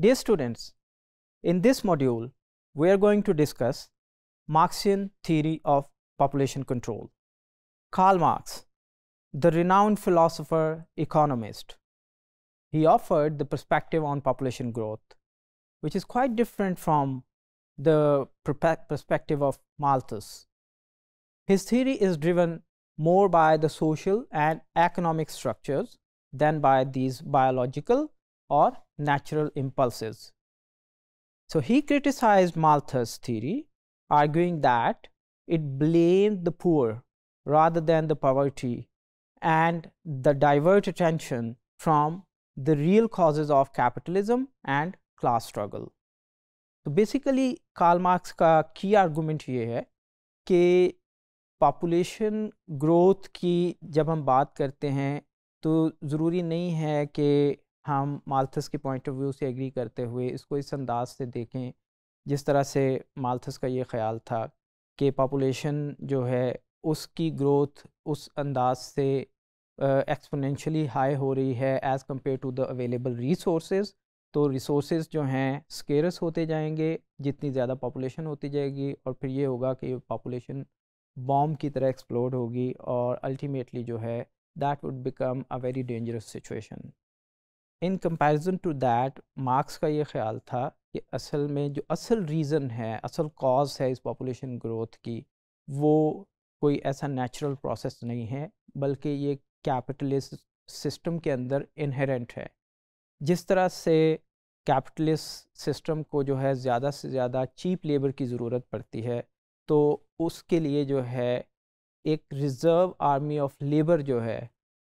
Dear students, in this module, we are going to discuss Marxian theory of population control. Karl Marx, the renowned philosopher, economist, he offered the perspective on population growth, which is quite different from the perspective of Malthus. His theory is driven more by the social and economic structures than by these biological or natural impulses. So he criticized Malthus' theory, arguing that it blamed the poor rather than the poverty and the divert attention from the real causes of capitalism and class struggle. तो basically Karl Marx का की argument ये है कि population growth की जब हम बात करते हैं तो ज़रूरी नहीं है कि हम माल्थस के पॉइंट ऑफ़ व्यू से एग्री करते हुए इसको इस अंदाज से देखें जिस तरह से माल्थस का ये ख्याल था कि पापोलेशन जो है उसकी ग्रोथ उस अंदाज से एक्सपोनेंशियली uh, हाई हो रही है as compared to the available resource तो रिसोर्स जो हैं स्केरस होते जाएँगे जितनी ज़्यादा पॉपुलेशन होती जाएगी और फिर ये होगा कि पॉपुलेशन बॉम्ब की तरह एक्सप्लोड होगी और अल्टीमेटली जो है that would become a very dangerous situation in comparison to that Marx का ये ख्याल था कि असल में जो असल रीज़न है, असल कॉज है इस पॉपुलेशन ग्रोथ की, वो कोई ऐसा नेचुरल प्रोसेस नहीं है, बल्कि ये कैपिटलिस्ट सिस्टम के अंदर इनहेरेंट है। जिस तरह से कैपिटलिस्ट सिस्टम को जो है ज़्यादा से ज़्यादा चीप लेबर की ज़रूरत पड़ती है तो उसके लिए जो है एक रिज़र्व आर्मी ऑफ़ लेबर जो है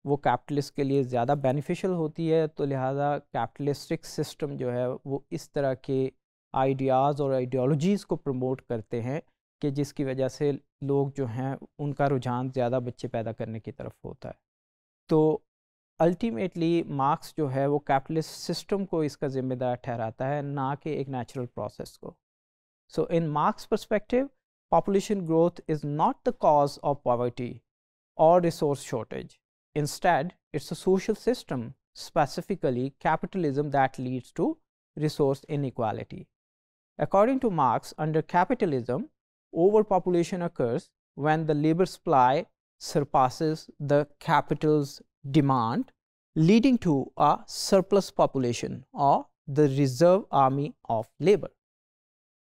वो कैपिटलिस्ट के लिए ज़्यादा बेनिफिशियल होती है तो लिहाजा कैपिटलिस्टिक सिस्टम जो है, वो इस तरह के आइडियाज़ और आइडियोलॉजीज़ को प्रमोट करते हैं कि जिसकी वजह से लोग जो हैं, उनका रुझान ज़्यादा बच्चे पैदा करने की तरफ़ होता है तो अल्टीमेटली मार्क्स जो है, वो कैपिटलिस्ट सिस्टम को इसका ज़िम्मेदार ठहराता है, ना कि एक नेचुरल प्रोसेस को so in Marx perspective population growth is not the cause of poverty or resource shortage. Instead, it's a social system, specifically capitalism, that leads to resource inequality. According to Marx, under capitalism, overpopulation occurs when the labor supply surpasses the capital's demand, leading to a surplus population or the reserve army of labor.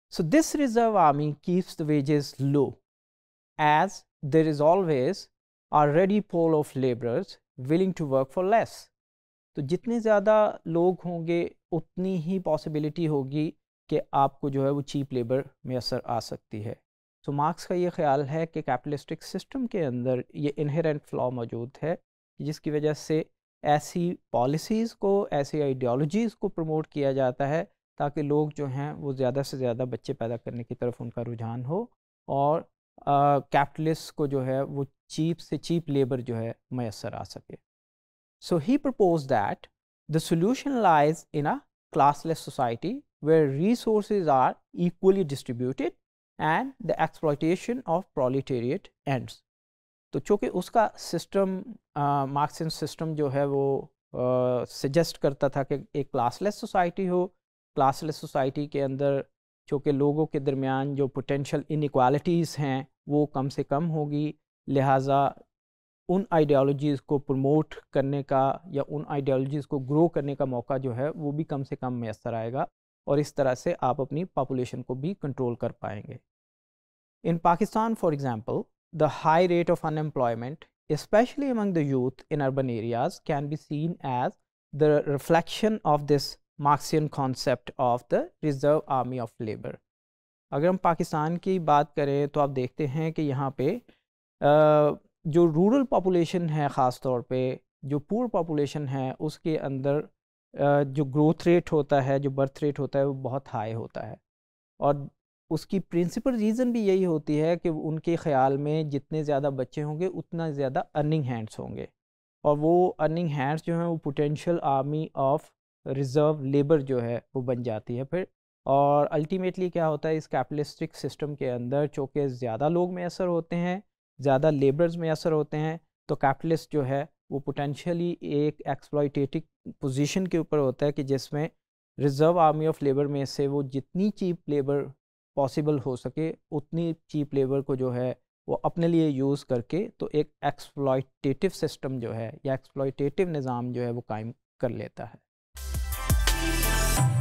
So, this reserve army keeps the wages low as there is always a ready pool of laborers willing to work for less. तो जितने ज़्यादा लोग होंगे उतनी ही possibility होगी कि आपको जो है वो चीप लेबर मैसर आ सकती है सो so, मार्क्स का ये ख्याल है कि कैपिटलिस्टिक सिस्टम के अंदर ये इनहेरेंट फ्लॉ मौजूद है जिसकी वजह से ऐसी पॉलिसीज़ को ऐसी आइडियोलॉजीज़ को प्रमोट किया जाता है ताकि लोग जो हैं वो ज़्यादा से ज़्यादा बच्चे पैदा करने की तरफ़ उनका रुझान हो और कैपिटलिस्ट को जो है वो चीप से चीप लेबर जो है मैसर आ सके। So he propose that the solution lies in a classless society where resource are equally distributed and the exploitation of proletariat ends तो चूँकि उसका सिस्टम मार्क्सिन सिस्टम जो है वो सजेस्ट uh, करता था कि एक क्लासलेस सोसाइटी हो क्लासलेस सोसाइटी के अंदर चूँकि लोगों के दरमियान जो पोटेंशल इनक्वालिटीज़ हैं, वो कम से कम होगी। लिहाजा उन आइडियोलॉजीज़ को प्रमोट करने का या उन आइडियोलॉजीज़ को ग्रो करने का मौका जो है, वो भी कम से कम मैसर आएगा और इस तरह से आप अपनी पॉपुलेशन को भी कंट्रोल कर पाएँगे। In Pakistan for example the high rate of unemployment especially among the youth in urban areas, can be seen as the reflection of this Marxian concept of the reserve army of labour अगर हम पाकिस्तान की बात करें तो आप देखते हैं कि यहाँ पे जो रूरल पॉपुलेशन है ख़ास तौर पे, जो पूर पॉपुलेशन है, उसके अंदर जो ग्रोथ रेट होता है, जो बर्थ रेट होता है, वो बहुत हाई होता है। और उसकी प्रिंसिपल रीज़न भी यही होती है कि उनके ख़्याल में जितने ज़्यादा बच्चे होंगे, उतना ज़्यादा अर्निंग हैंड्स होंगे। और वो अर्निंग हैंड्स जो हैं, वो potential army of reserve labour जो है, वो बन जाती है फिर। और अल्टीमेटली क्या होता है, इस कैपिटलिस्टिक सिस्टम के अंदर चूँकि ज़्यादा लोग में असर होते हैं, ज़्यादा लेबर्स में असर होते हैं तो कैपिटलिस्ट जो है, वो पोटेंशियली एक एक्सप्लॉयटेटिव पोजीशन के ऊपर होता है कि जिसमें रिज़र्व आर्मी ऑफ़ लेबर में से वो जितनी चीप लेबर पॉसिबल हो सके, उतनी चीप लेबर को जो है, वो अपने लिए यूज़ करके तो एक एक्सप्लॉयटेटिव सिस्टम जो है या एक्सप्लॉयटेटिव निज़ाम जो है, वो कायम कर लेता है। Bye.